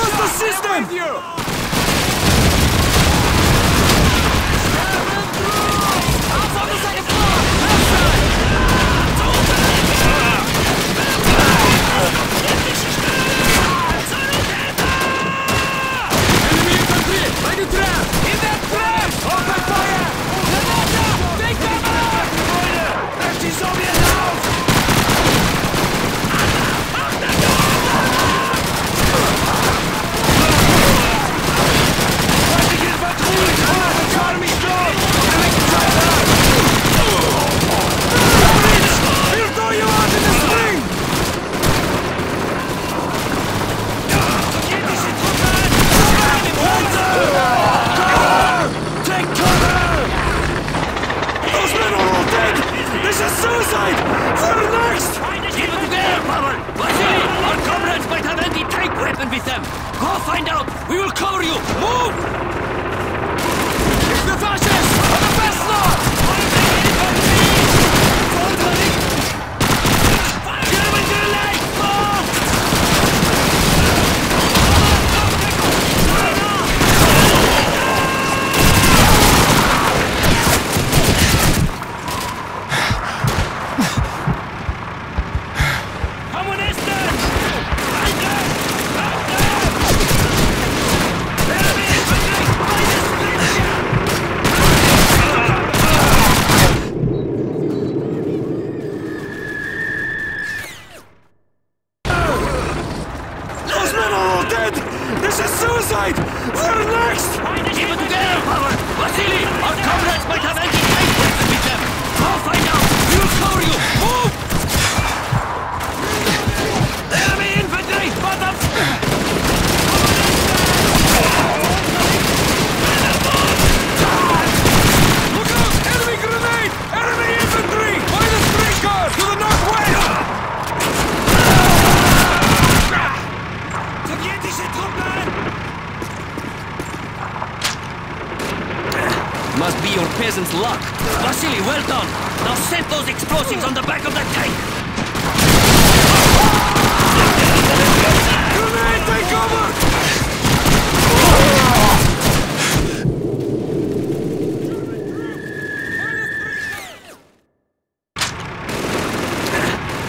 Assist them! Enemy infantry! By the trap! In that trap! Open fire! Granada! Take cover! Left die Sowjets auf! We'll throw you out in the swing! Take cover! Those men are all dead! This is suicide! For next! Keep it together, Pavel! Vasily, our comrades might have anti-tank with them! Go find out! We will cover you! Move! It's the fascists! Suicide! For next! Keep it together, Pavel! Vasily, our comrades might have anti-tank weapon with them! Go find out! We will cover you! Peasant's luck. Vasily, well done. Now set those explosives on the back of the tank. Grenade, take cover!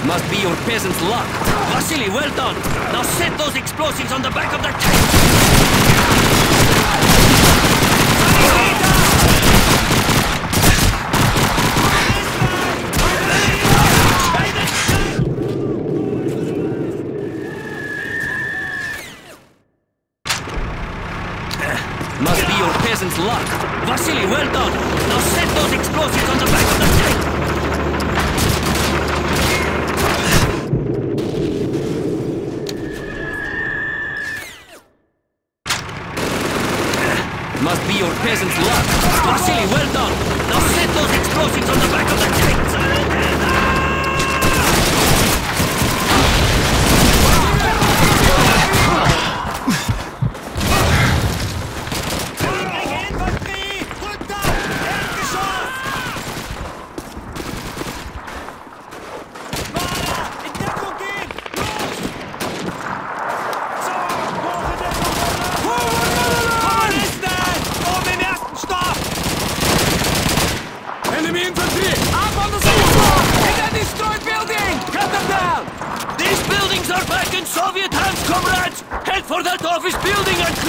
Must be your peasant's luck. Vasily, well done. Now set those explosives on the back of that tank. Peasant's luck. Vasily, well done. Now set those explosives on the back of the tank. Must be your peasant's luck. Vasily, well done. Now set those explosives on the back of the tank. Office building and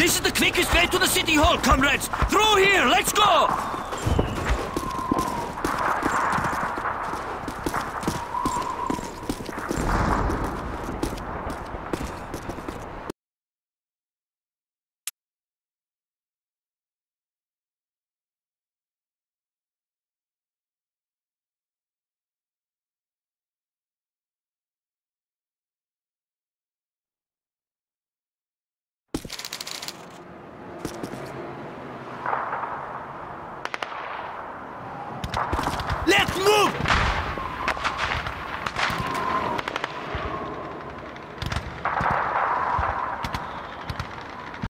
This is the quickest way to the City Hall, comrades! Through here, let's go!